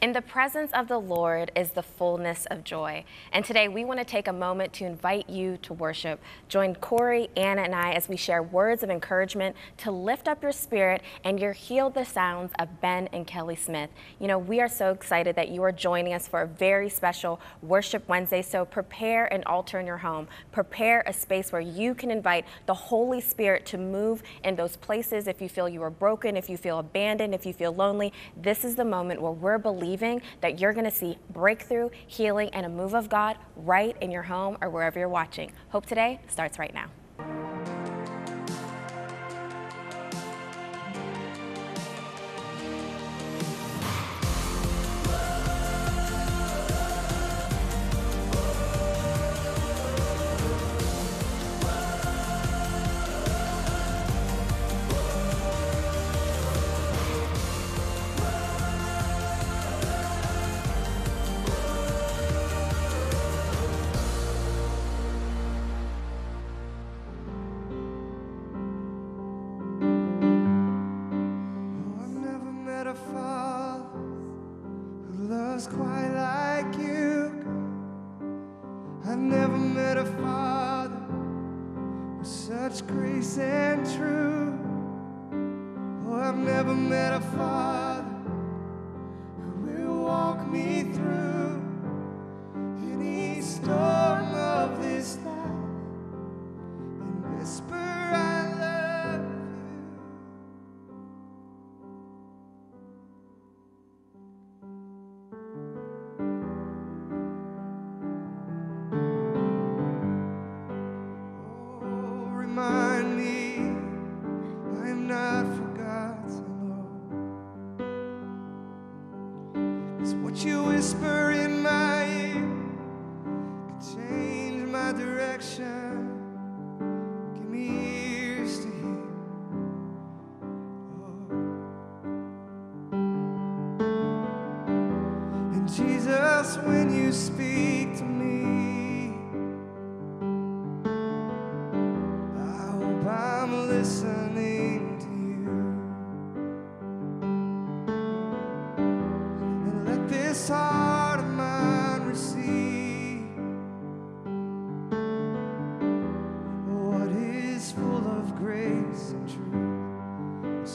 In the presence of the Lord is the fullness of joy. And today we want to take a moment to invite you to worship. Join Corey, Anna, and I as we share words of encouragement to lift up your spirit and your heal the sounds of Ben and Kelly Smith. You know, we are so excited that you are joining us for a very special Worship Wednesday. So prepare an altar in your home. Prepare a space where you can invite the Holy Spirit to move in those places if you feel you are broken, if you feel abandoned, if you feel lonely. This is the moment where we're believing believing that you're going to see breakthrough, healing, and a move of God right in your home or wherever you're watching. Hope today starts right now.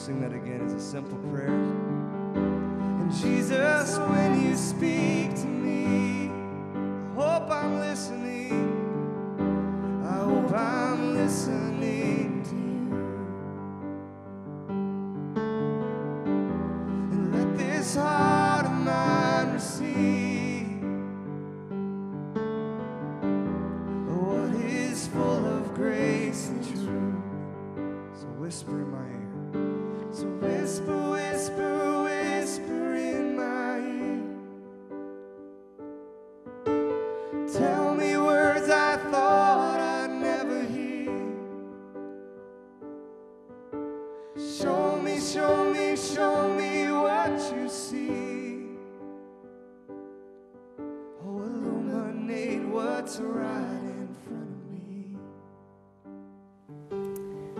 sing that again It's a simple prayer. And Jesus, when you speak to me, I hope I'm listening. I hope I'm listening.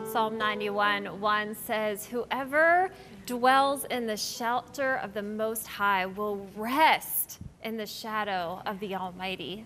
Psalm 91 1 says, Whoever dwells in the shelter of the Most High will rest in the shadow of the Almighty.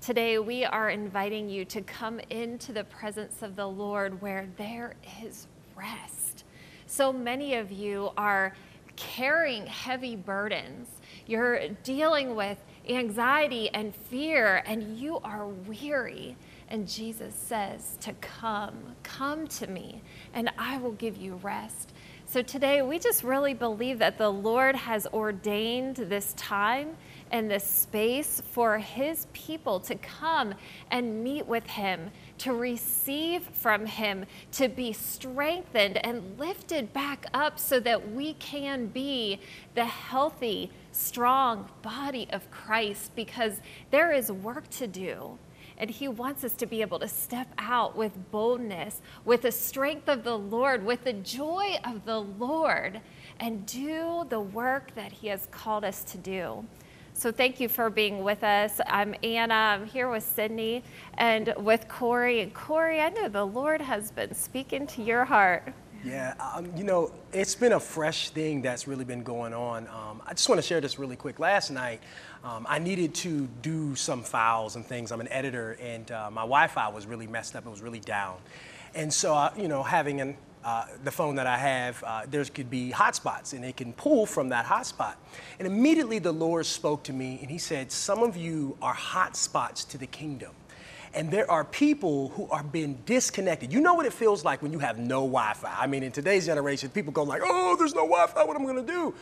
Today, we are inviting you to come into the presence of the Lord where there is rest. So many of you are carrying heavy burdens. You're dealing with anxiety and fear, and you are weary. And Jesus says to come, come to me, and I will give you rest. So today, we just really believe that the Lord has ordained this time and this space for His people to come and meet with Him, to receive from Him, to be strengthened and lifted back up so that we can be the healthy, strong body of Christ because there is work to do. And He wants us to be able to step out with boldness, with the strength of the Lord, with the joy of the Lord, and do the work that He has called us to do. So thank you for being with us. I'm Anna. I'm here with Sydney and with Corey. And Corey, I know the Lord has been speaking to your heart. Yeah, um, you know, it's been a fresh thing that's really been going on. Um, I just want to share this really quick. Last night, um, I needed to do some files and things. I'm an editor, and uh, my Wi-Fi was really messed up. It was really down, and so uh, you know, having an, uh, the phone that I have, uh, there could be hotspots, and it can pull from that hotspot. And immediately, the Lord spoke to me, and He said, "Some of you are hotspots to the kingdom." And there are people who are being disconnected. You know what it feels like when you have no Wi-Fi. I mean, in today's generation, people go like, "Oh, there's no Wi-Fi. What am I going to do?"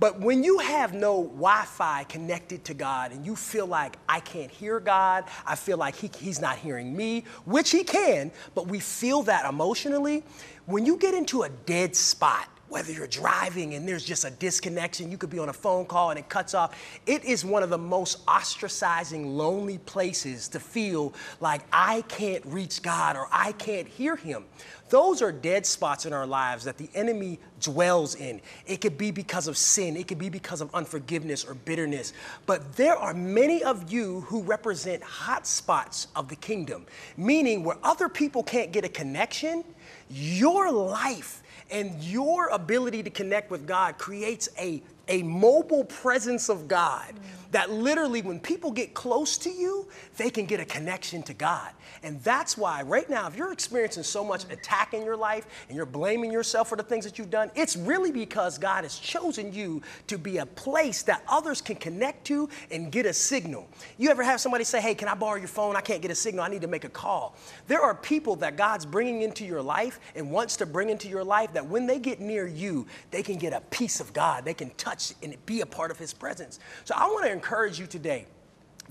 But when you have no Wi Fi connected to God and you feel like I can't hear God, I feel like he, He's not hearing me, which He can, but we feel that emotionally, when you get into a dead spot, whether you're driving and there's just a disconnection, you could be on a phone call and it cuts off. It is one of the most ostracizing, lonely places to feel like I can't reach God or I can't hear Him. Those are dead spots in our lives that the enemy dwells in. It could be because of sin, it could be because of unforgiveness or bitterness. But there are many of you who represent hot spots of the kingdom, meaning where other people can't get a connection, your life and your ability to connect with God creates a, a mobile presence of God that literally, when people get close to you, they can get a connection to God. And that's why, right now, if you're experiencing so much attack in your life and you're blaming yourself for the things that you've done, it's really because God has chosen you to be a place that others can connect to and get a signal. You ever have somebody say, Hey, can I borrow your phone? I can't get a signal. I need to make a call. There are people that God's bringing into your life and wants to bring into your life that when they get near you, they can get a piece of God. They can touch and be a part of His presence. So I want to encourage you today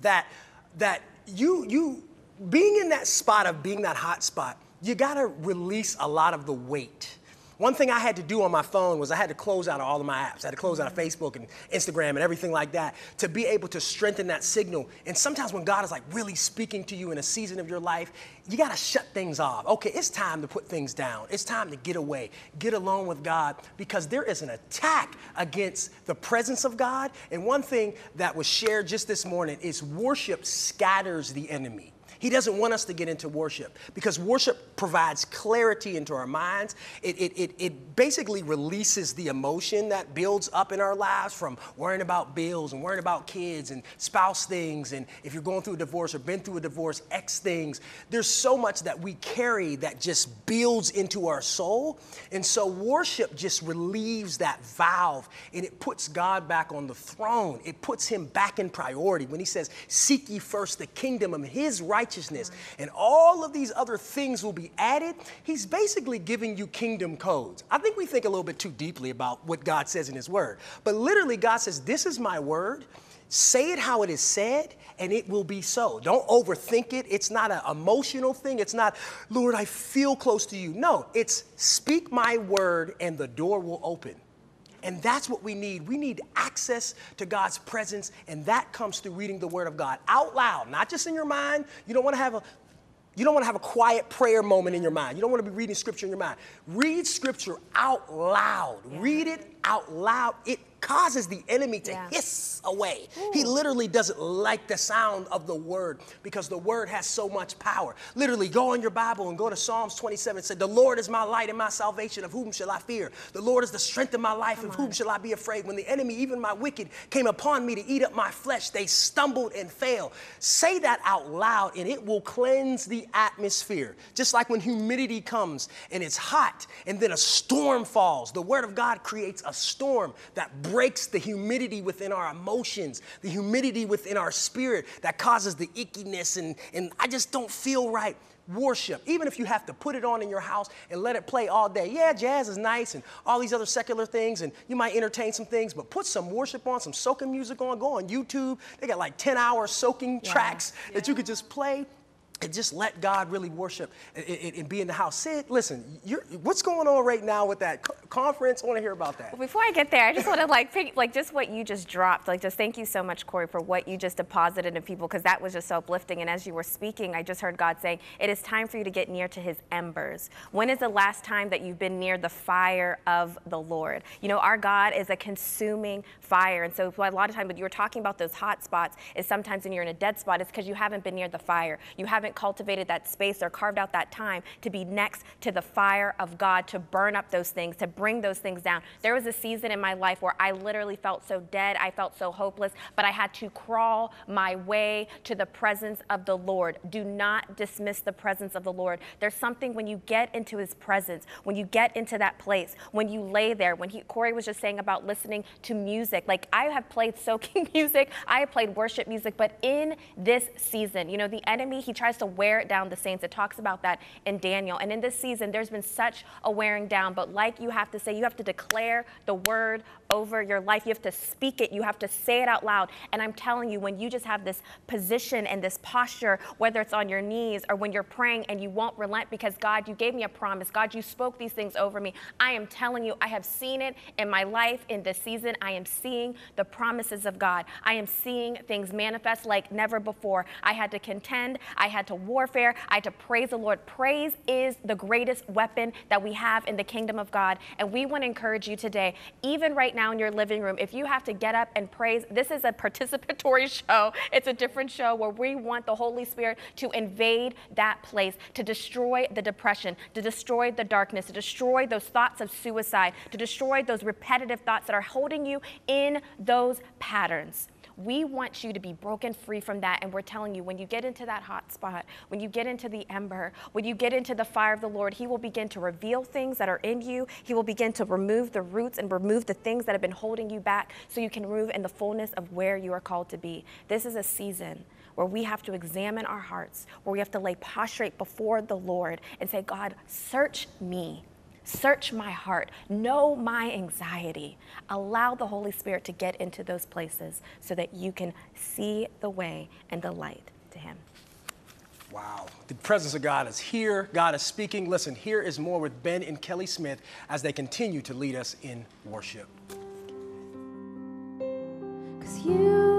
that that you you being in that spot of being that hot spot, you got to release a lot of the weight. One thing I had to do on my phone was I had to close out of all of my apps. I had to close out of Facebook and Instagram and everything like that to be able to strengthen that signal. And sometimes when God is like really speaking to you in a season of your life, you got to shut things off. Okay, it's time to put things down. It's time to get away, get alone with God because there is an attack against the presence of God. And one thing that was shared just this morning is worship scatters the enemy. He doesn't want us to get into worship because worship provides clarity into our minds. It, it, it, it, basically releases the emotion that builds up in our lives from worrying about bills and worrying about kids and spouse things. And if you're going through a divorce or been through a divorce, X things. There's so much that we carry that just builds into our soul. And so worship just relieves that valve and it puts God back on the throne. It puts him back in priority. When he says, Seek ye first the kingdom of his righteousness righteousness, and all of these other things will be added. He's basically giving you kingdom codes. I think we think a little bit too deeply about what God says in His Word. But literally, God says, This is my word. Say it how it is said, and it will be so. Don't overthink it. It's not an emotional thing. It's not, Lord, I feel close to you. No, it's speak my word, and the door will open. And that's what we need. We need access to God's presence, and that comes through reading the Word of God out loud, not just in your mind. You don't want to have a you don't want to have a quiet prayer moment in your mind. You don't want to be reading scripture in your mind. Read scripture out loud. Read it out loud. It causes the enemy to yeah. hiss away. Ooh. He literally doesn't like the sound of the word because the word has so much power. Literally, go on your Bible and go to Psalms 27 and say, The Lord is my light and my salvation. Of whom shall I fear? The Lord is the strength of my life. Come of on. whom shall I be afraid? When the enemy, even my wicked, came upon me to eat up my flesh, they stumbled and fell. Say that out loud and it will cleanse the atmosphere. Just like when humidity comes and it's hot and then a storm falls, the word of God creates a storm that breaks the humidity within our emotions, the humidity within our spirit that causes the ickiness and, and I just don't feel right. Worship, even if you have to put it on in your house and let it play all day. Yeah, jazz is nice and all these other secular things, and you might entertain some things, but put some worship on, some soaking music on. Go on YouTube. They got like 10 hour soaking yeah. tracks yeah. that you could just play and just let God really worship and, and, be in the house. Sid, listen, what's going on right now with that conference? I want to hear about that. Well, before I get there, I just want to like pick, like just what you just dropped. Like just thank you so much, Corey, for what you just deposited in people because that was just so uplifting. And as you were speaking, I just heard God saying, "It is time for you to get near to His embers." When is the last time that you've been near the fire of the Lord? You know, our God is a consuming fire, and so a lot of times when you were talking about those hot spots, is sometimes when you're in a dead spot, it's because you haven't been near the fire. You haven't haven't cultivated that space or carved out that time to be next to the fire of God, to burn up those things, to bring those things down. There was a season in my life where I literally felt so dead, I felt so hopeless, but I had to crawl my way to the presence of the Lord. Do not dismiss the presence of the Lord. There's something when you get into his presence, when you get into that place, when you lay there, when he, Corey was just saying about listening to music. Like I have played soaking music, I have played worship music, but in this season, you know, the enemy, he tries to wear it down the saints. It talks about that in Daniel. And in this season, there's been such a wearing down, but like you have to say, you have to declare the word over your life. You have to speak it, you have to say it out loud. And I'm telling you, when you just have this position and this posture, whether it's on your knees or when you're praying and you won't relent because God, you gave me a promise. God, you spoke these things over me. I am telling you, I have seen it in my life in this season. I am seeing the promises of God. I am seeing things manifest like never before. I had to contend, I had to warfare, I had to praise the Lord. Praise is the greatest weapon that we have in the kingdom of God. And we want to encourage you today, even right now in your living room, if you have to get up and praise, this is a participatory show. It's a different show where we want the Holy Spirit to invade that place, to destroy the depression, to destroy the darkness, to destroy those thoughts of suicide, to destroy those repetitive thoughts that are holding you in those patterns. We want you to be broken free from that. And we're telling you, when you get into that hot spot, when you get into the ember, when you get into the fire of the Lord, He will begin to reveal things that are in you. He will begin to remove the roots and remove the things that have been holding you back so you can move in the fullness of where you are called to be. This is a season where we have to examine our hearts, where we have to lay prostrate before the Lord and say, God, search me. Search my heart. Know my anxiety. Allow the Holy Spirit to get into those places so that you can see the way and the light to Him. Wow. The presence of God is here. God is speaking. Listen, here is more with Ben and Kelly Smith as they continue to lead us in worship. Cause you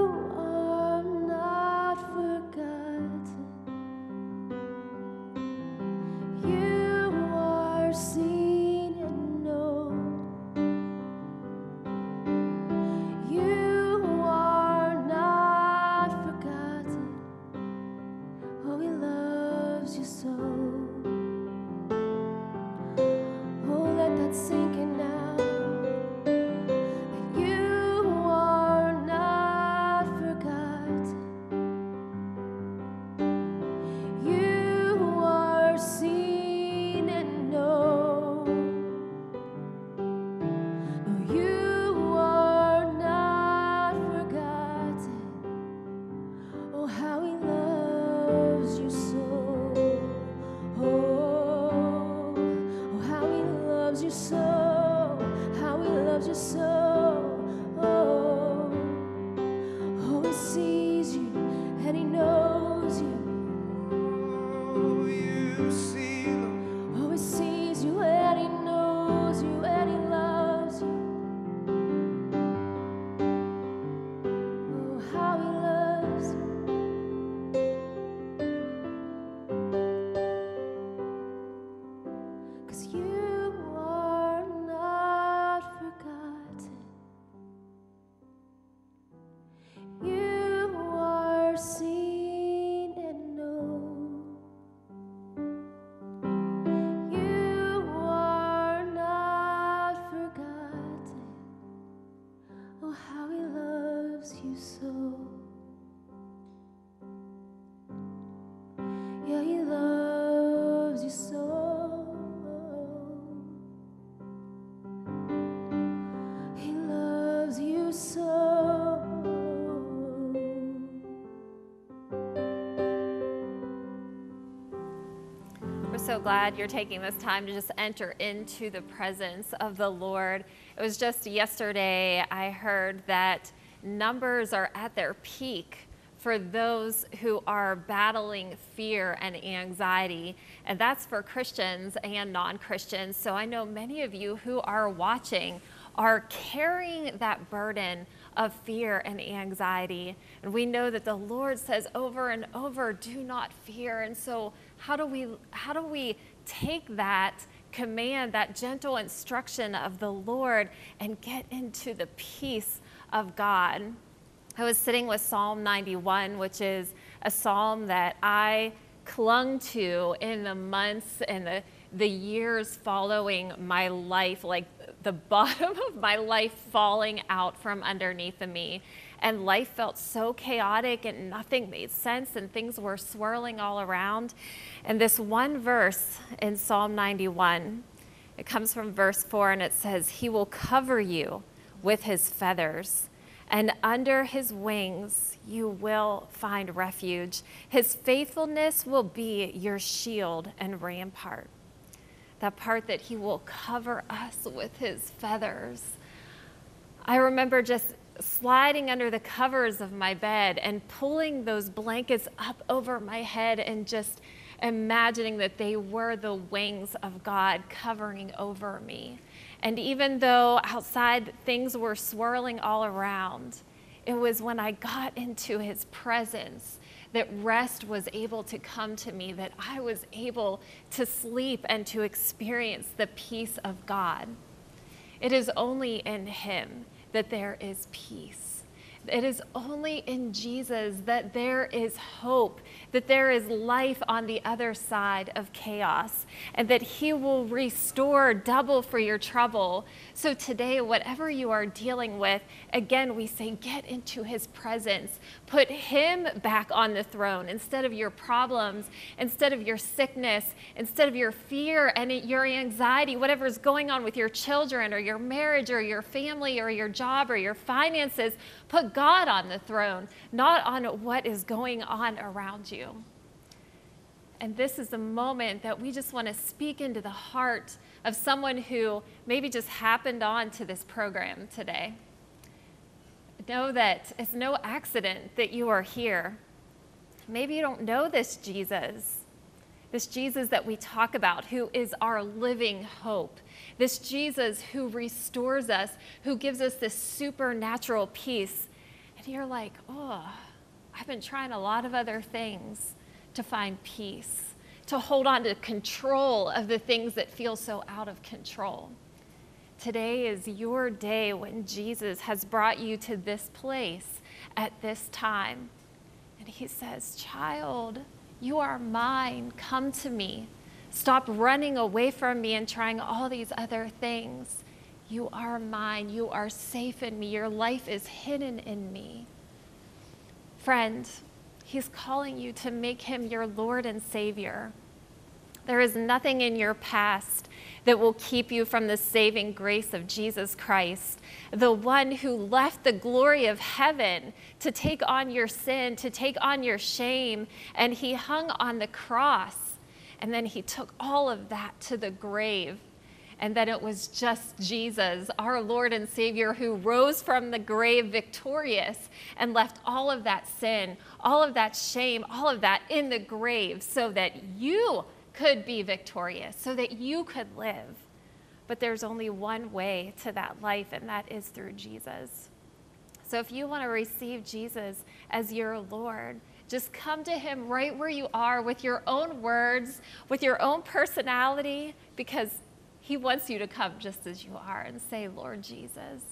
glad you're taking this time to just enter into the presence of the Lord. It was just yesterday I heard that numbers are at their peak for those who are battling fear and anxiety, and that's for Christians and non Christians. So I know many of you who are watching are carrying that burden of fear and anxiety. And we know that the Lord says over and over, do not fear. And so how do we how do we take that command, that gentle instruction of the Lord and get into the peace of God? I was sitting with Psalm 91, which is a psalm that I clung to in the months and the, the years following my life, like the bottom of my life falling out from underneath of me. And life felt so chaotic and nothing made sense and things were swirling all around. And this one verse in Psalm 91, it comes from verse 4 and it says, He will cover you with his feathers, and under his wings you will find refuge. His faithfulness will be your shield and rampart. That part that he will cover us with his feathers. I remember just sliding under the covers of my bed and pulling those blankets up over my head and just imagining that they were the wings of God covering over me. And even though outside things were swirling all around, it was when I got into his presence that rest was able to come to me, that I was able to sleep and to experience the peace of God. It is only in him that there is peace. It is only in Jesus that there is hope, that there is life on the other side of chaos, and that He will restore double for your trouble. So today, whatever you are dealing with, again, we say, get into His presence. Put Him back on the throne instead of your problems, instead of your sickness, instead of your fear and your anxiety, whatever is going on with your children or your marriage or your family or your job or your finances. Put God on the throne, not on what is going on around you. And this is the moment that we just want to speak into the heart of someone who maybe just happened on to this program today. Know that it's no accident that you are here. Maybe you don't know this Jesus, this Jesus that we talk about, who is our living hope, this Jesus who restores us, who gives us this supernatural peace. And you're like, oh, I've been trying a lot of other things to find peace, to hold on to control of the things that feel so out of control. Today is your day when Jesus has brought you to this place at this time. And he says, Child, you are mine. Come to me. Stop running away from me and trying all these other things. You are mine. You are safe in me. Your life is hidden in me. Friend, He's calling you to make Him your Lord and Savior. There is nothing in your past that will keep you from the saving grace of Jesus Christ, the one who left the glory of heaven to take on your sin, to take on your shame, and He hung on the cross and then he took all of that to the grave. And then it was just Jesus, our Lord and Savior, who rose from the grave victorious and left all of that sin, all of that shame, all of that in the grave so that you could be victorious, so that you could live. But there's only one way to that life, and that is through Jesus. So if you want to receive Jesus as your Lord, just come to Him right where you are with your own words, with your own personality, because He wants you to come just as you are and say, Lord Jesus,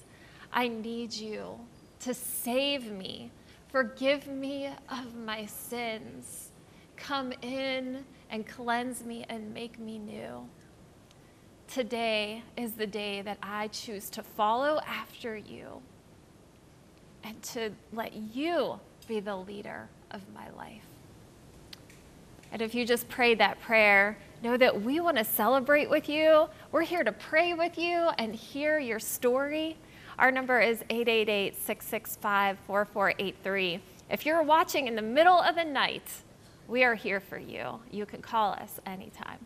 I need you to save me. Forgive me of my sins. Come in and cleanse me and make me new. Today is the day that I choose to follow after you and to let you be the leader of my life. And if you just prayed that prayer, know that we want to celebrate with you. We're here to pray with you and hear your story. Our number is 888 665 4483. If you're watching in the middle of the night, we are here for you. You can call us anytime.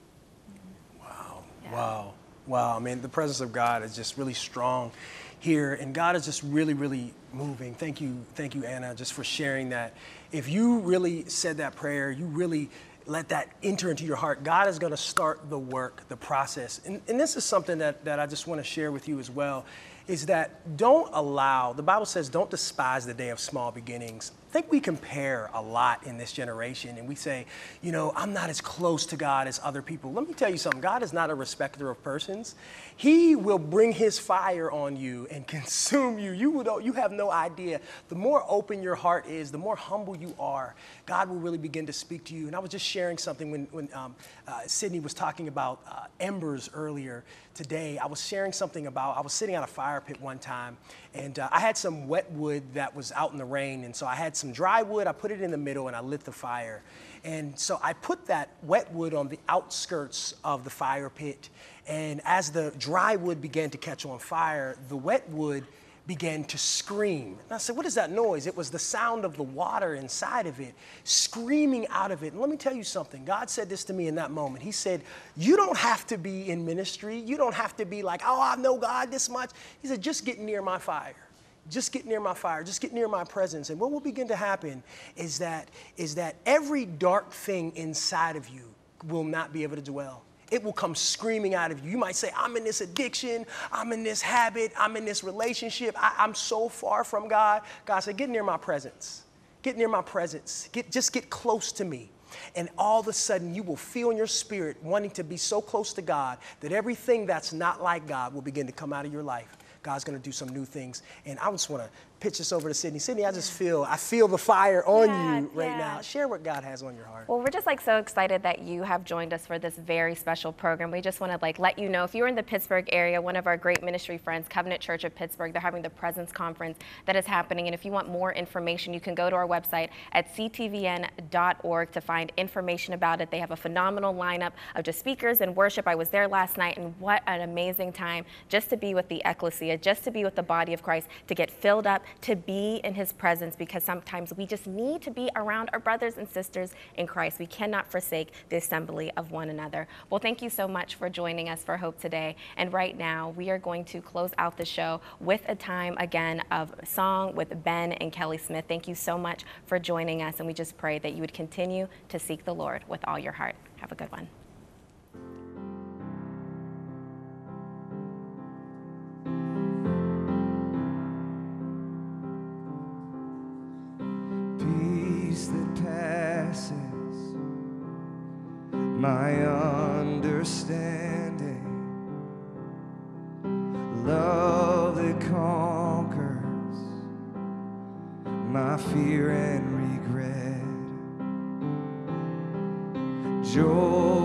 Wow. Yeah. Wow. Wow. I mean, the presence of God is just really strong here, and God is just really, really moving. Thank you, thank you, Anna, just for sharing that. If you really said that prayer, you really let that enter into your heart, God is going to start the work, the process. And, and this is something that, that I just want to share with you as well is that don't allow, the Bible says, don't despise the day of small beginnings. I think we compare a lot in this generation and we say, you know, I'm not as close to God as other people. Let me tell you something God is not a respecter of persons. He will bring his fire on you and consume you. You, would, you have no idea. The more open your heart is, the more humble you are, God will really begin to speak to you. And I was just sharing something when, when um, uh, Sydney was talking about uh, embers earlier today. I was sharing something about, I was sitting on a fire pit one time and uh, I had some wet wood that was out in the rain. And so I had some dry wood, I put it in the middle and I lit the fire. And so I put that wet wood on the outskirts of the fire pit. And as the dry wood began to catch on fire, the wet wood began to scream. And I said, What is that noise? It was the sound of the water inside of it screaming out of it. And let me tell you something. God said this to me in that moment. He said, You don't have to be in ministry. You don't have to be like, Oh, I know God this much. He said, Just get near my fire just get near my fire just get near my presence and what will begin to happen is that is that every dark thing inside of you will not be able to dwell it will come screaming out of you. You might say, I'm in this addiction, I'm in this habit, I'm in this relationship, I, am so far from God. God said, Get near my presence. Get near my presence. Get, just get close to me. And all of a sudden, you will feel in your spirit wanting to be so close to God that everything that's not like God will begin to come out of your life. God's going to do some new things. And I just want to pitch this over to Sydney. Sydney, I just feel, I feel the fire on Yeah, you right yeah. now. Share what God has on your heart. Well, we're just like so excited that you have joined us for this very special program. We just want to like let you know if you're in the Pittsburgh area, one of our great ministry friends, Covenant Church of Pittsburgh, they're having the Presence Conference that is happening. And if you want more information, you can go to our website at ctvn.org to find information about it. They have a phenomenal lineup of just speakers and worship. I was there last night, and what an amazing time just to be with the ecclesia, just to be with the body of Christ, to get filled up, to be in his presence, because sometimes we just need to be around our brothers and sisters in Christ. We cannot forsake the assembly of one another. Well, thank you so much for joining us for Hope today. And right now, we are going to close out the show with a time again of song with Ben and Kelly Smith. Thank you so much for joining us, and we just pray that you would continue to seek the Lord with all your heart. Have a good one. Joy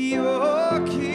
your kingdom.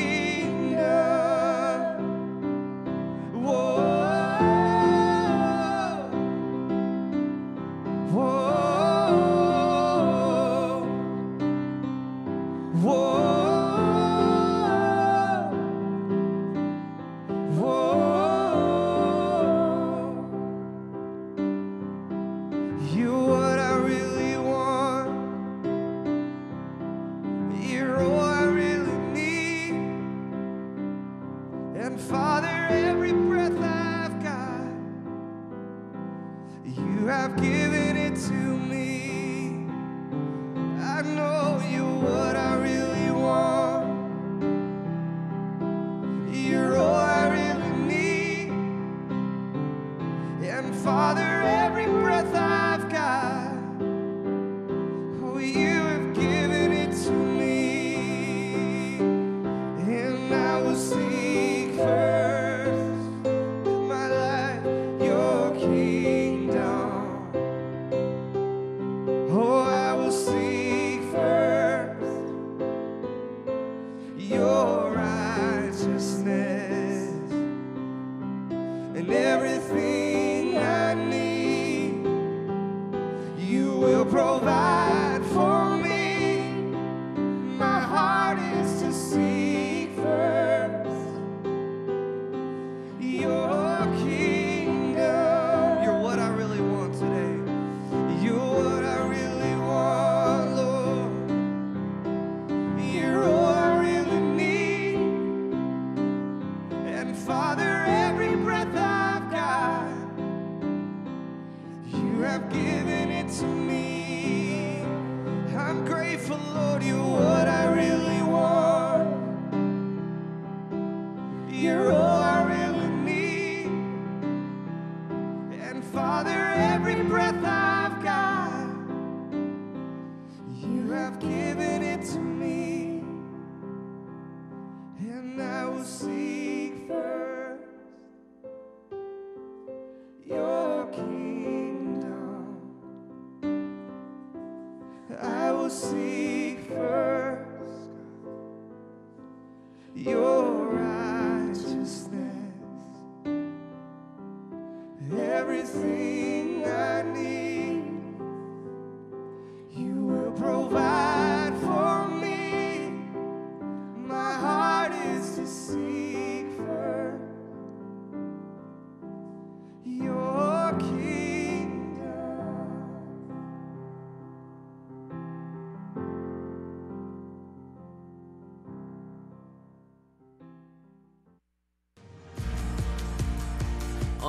Father, every breath I've Father,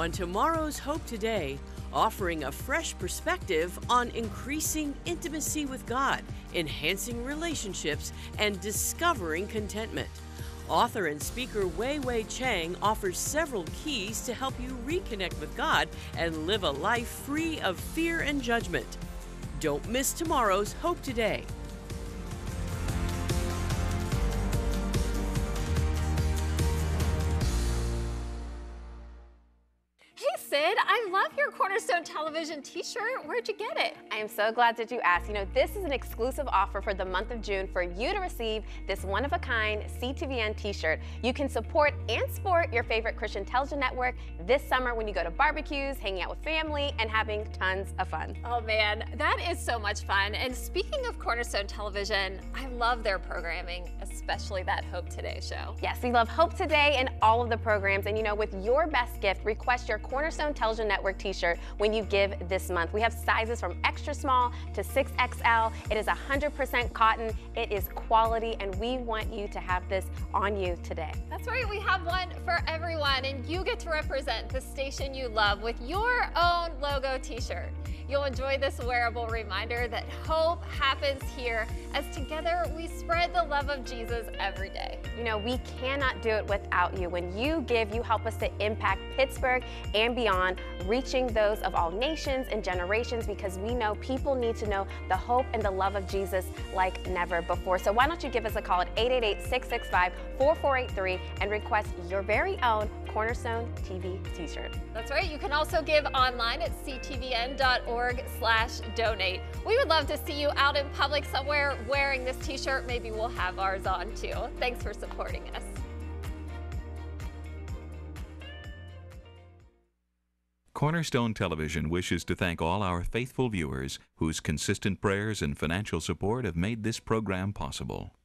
On tomorrow's Hope Today, offering a fresh perspective on increasing intimacy with God, enhancing relationships, and discovering contentment. Author and speaker Wei Wei Chang offers several keys to help you reconnect with God and live a life free of fear and judgment. Don't miss tomorrow's Hope Today. Sid, I love your Cornerstone Television t shirt. Where'd you get it? I am so glad that you asked. You know, this is an exclusive offer for the month of June for you to receive this one of a kind CTVN t shirt. You can support and sport your favorite Christian television network this summer when you go to barbecues, hanging out with family, and having tons of fun. Oh man, that is so much fun. And speaking of Cornerstone Television, I love their programming, especially that Hope Today show. Yes, we love Hope Today and all of the programs. And you know, with your best gift, request your Cornerstone Television Network t shirt when you give this month. We have sizes from extra small to 6XL. It is 100% cotton, it is quality, and we want you to have this on you today. That's right, we have one for everyone, and you get to represent the station you love with your own logo t shirt. You'll enjoy this wearable reminder that hope happens here as together we spread the love of Jesus every day. You know, we cannot do it without you. When you give, you help us to impact Pittsburgh and beyond, reaching those of all nations and generations because we know people need to know the hope and the love of Jesus like never before. So why don't you give us a call at 888-665-4483 and request your very own Cornerstone TV t-shirt. That's right. You can also give online at ctvn.org slash donate. We would love to see you out in public somewhere wearing this t-shirt. Maybe we'll have ours on too. Thanks for supporting us. Cornerstone Television wishes to thank all our faithful viewers whose consistent prayers and financial support have made this program possible.